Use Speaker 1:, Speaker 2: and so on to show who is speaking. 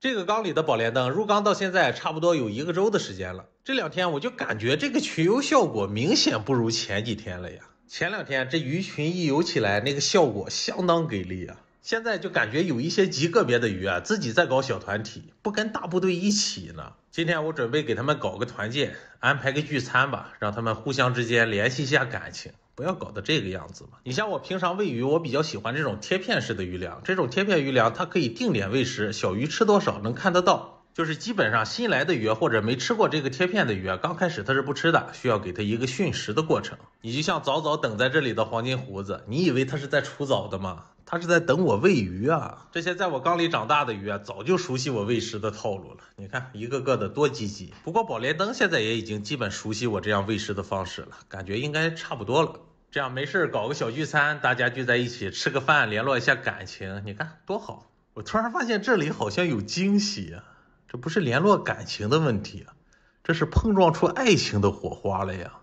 Speaker 1: 这个缸里的宝莲灯入缸到现在差不多有一个周的时间了。这两天我就感觉这个群游效果明显不如前几天了呀。前两天这鱼群一游起来，那个效果相当给力啊。现在就感觉有一些极个别的鱼啊，自己在搞小团体，不跟大部队一起呢。今天我准备给他们搞个团建，安排个聚餐吧，让他们互相之间联系一下感情。不要搞得这个样子嘛！你像我平常喂鱼，我比较喜欢这种贴片式的鱼粮。这种贴片鱼粮，它可以定点喂食，小鱼吃多少能看得到。就是基本上新来的鱼或者没吃过这个贴片的鱼啊，刚开始它是不吃的，需要给它一个驯食的过程。你就像早早等在这里的黄金胡子，你以为它是在除藻的吗？它是在等我喂鱼啊！这些在我缸里长大的鱼啊，早就熟悉我喂食的套路了。你看一个个的多积极。不过宝莲灯现在也已经基本熟悉我这样喂食的方式了，感觉应该差不多了。这样没事搞个小聚餐，大家聚在一起吃个饭，联络一下感情，你看多好！我突然发现这里好像有惊喜啊！这不是联络感情的问题啊，这是碰撞出爱情的火花了呀！